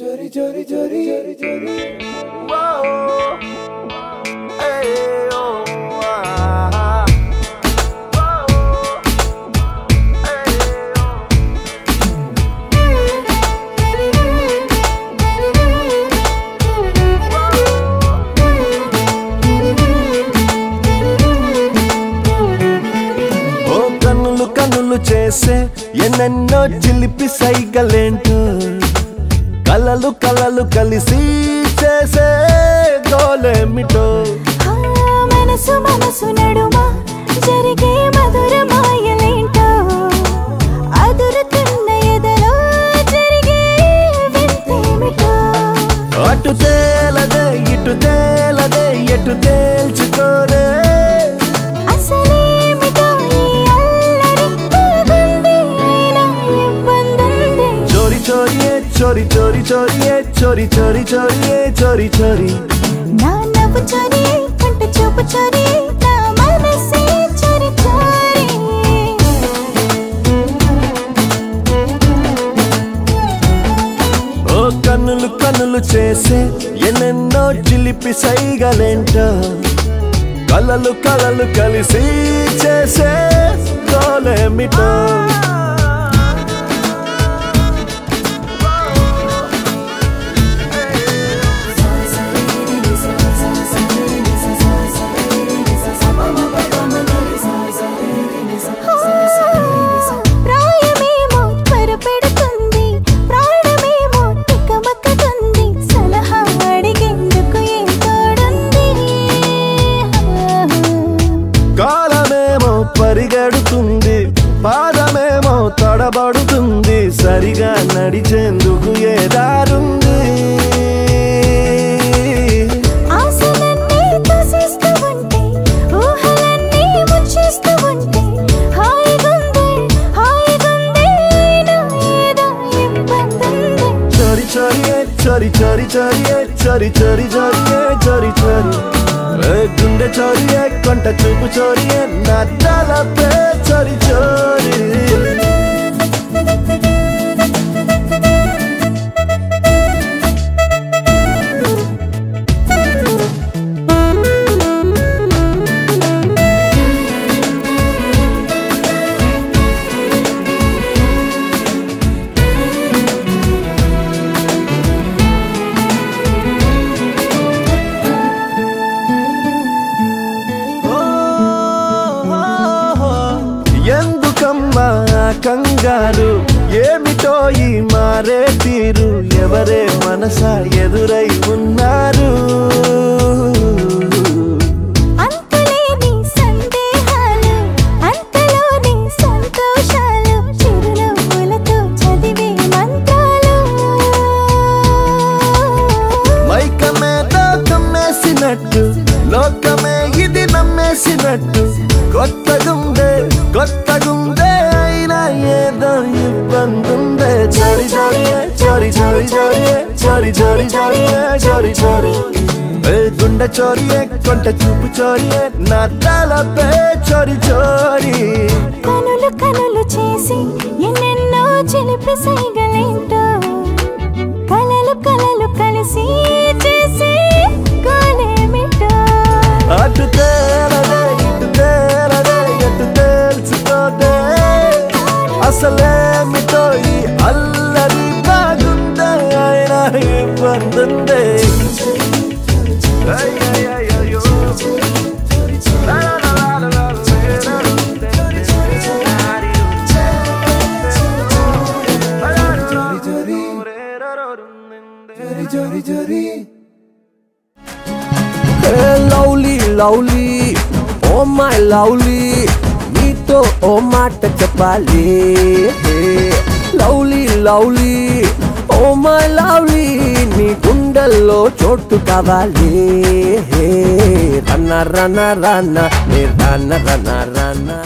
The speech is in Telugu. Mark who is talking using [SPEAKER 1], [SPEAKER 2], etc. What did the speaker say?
[SPEAKER 1] చోరీ చోరీ చోరీ చోరీ చోరీ
[SPEAKER 2] ఓ కన్నులు కన్నులు చేసే ఎన్నెన్నో చిలిపి సైగలేంటో కలలు కలలు కలిసి చేసే గోలేమిటో
[SPEAKER 3] మనసు మనసు నడుమ జరిగే మధుర మాయలేంటో. అదురుతున్న ఎదలో జరిగే వింతేమిటో.
[SPEAKER 2] అటు తేలదే ఇటు తేలదే ఎటు తేల్చుకోరే చోరి చోరి చోరి ఏ చోరి చోరి.
[SPEAKER 3] నా నవ్వు చోరీ కంట చూపు చోరీ నా మనసే చోరీ చోరీ.
[SPEAKER 2] ఓ కన్నులు కన్నులు చేసే ఎన్నెన్నో చిలిపి సైగలేంటో. కలలు కలలు కలిసి చేసే గోలేమిటో పరిగెడుతుంది. పాదమేమో తడబడుతుంది. సరిగా నడిచేందుకు ఏ దారుంది? చోరి చోరి చోరి చోరి చోరి చోరి చోరి చోరి చోరి. గుండె చోరి ఏ కొంట చూపు చోరి ఏ నా తలపే చోరి చోరి కంగారు ఏమిటో ఈ మారే తీరు? ఎవరే మనస ఎదురై ఉన్నారు? లోకమే ఇది నమ్మేసినట్టు కొత్తగుందే చోరి చోరి చోరి చోరి చోరి. ఏ గుండె చోరి ఏ, కొంట చూపు చోరి ఏ, నా తలపే చోరి చోరి.
[SPEAKER 3] కనులు కనులు చేసి ఎన్నెన్నో చిలిపి సైగలేంటో. కలలు కలలు కలిసి చేసే గోలేమిటో.
[SPEAKER 2] అటు తేలదే ఇటు తేలదే ఎటు తేల్చుకోదే. అసలేమిటో
[SPEAKER 1] జరి జరి.
[SPEAKER 4] Lovely lovely oh my lovely నీతో ఓ మాట చెప్పాలి. Lovely lovely oh my lovely నీ గుండెల్లో చోటు కావాలి. రన్న రన్న రన్న రన్న రన్న రన్న.